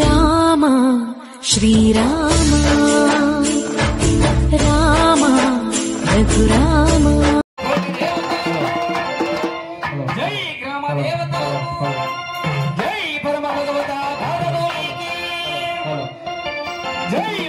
राम श्रीराम राम रघुराम जय ग्रामदेवता जय परमभगवता भारतोयिके जय